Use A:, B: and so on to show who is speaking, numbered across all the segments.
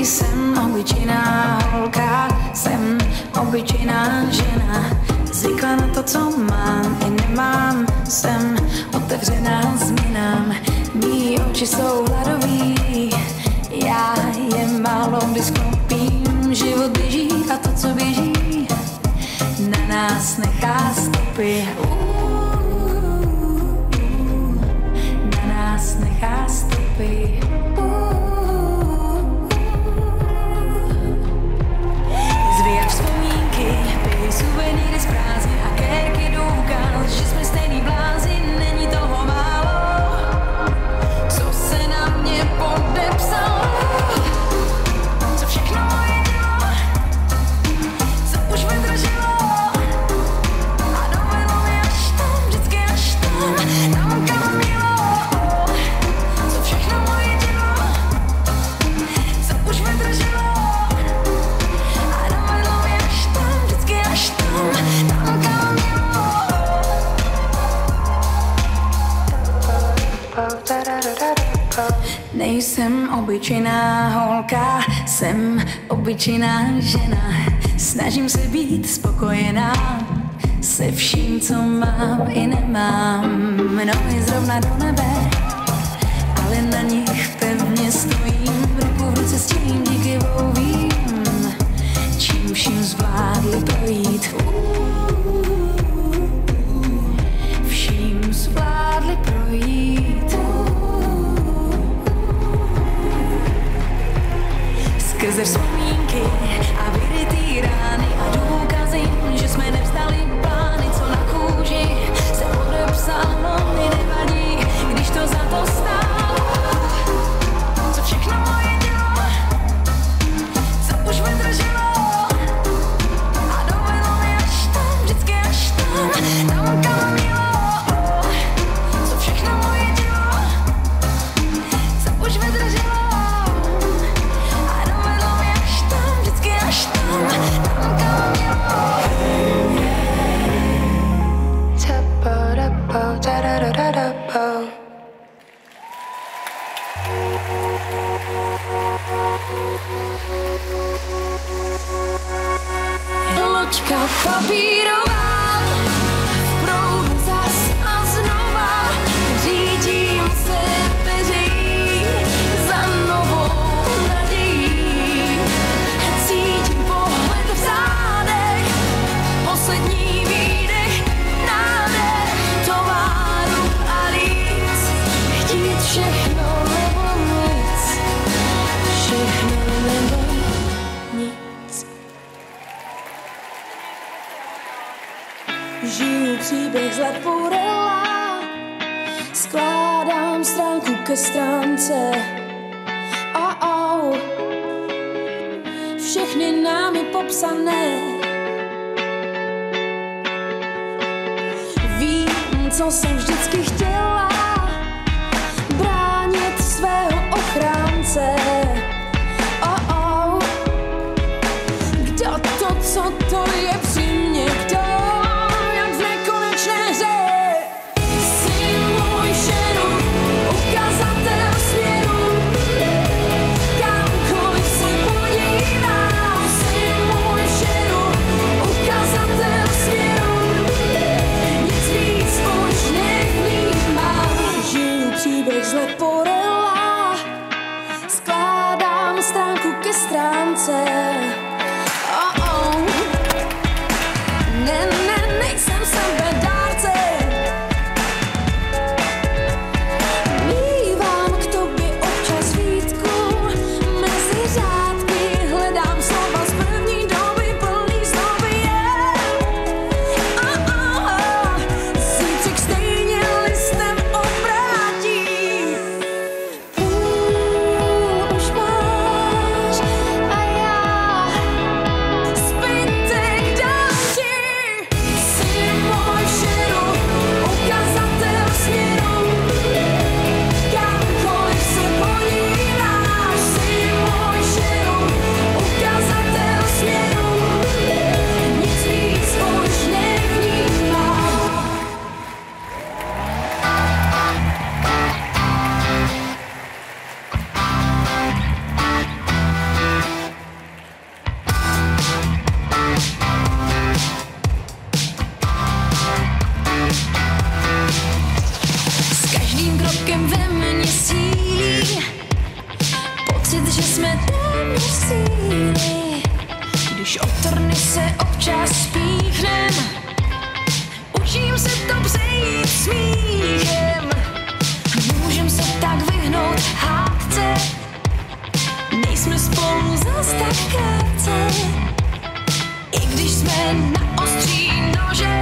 A: Jsem obyčejná holka, jsem obyčejná žena. Zvykla na to, co mám i nemám, jsem otevřená změnám. Mí oči jsou hladový, já je málo kdy sklopím. Život běží a to, co běží, na nás nechá stopy. Na nás nechá stopy. obyčejná holka, jsem obyčejná žena. Snažím se být spokojená se vším, co mám i nemám. Nohy zrovna do nebe, ale na nich pevně stojí ze vzpomínky a vyrytý rád. What you? ke stránce. A Oh, au, oh. Všechny námi popsané. Vím, co jsem vždycky chtěla. když jsme na ostří nože.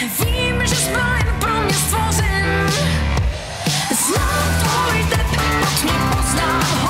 A: Vím, že spalím pro mě stvořen. Znám tvůj tep, moc mě poznám.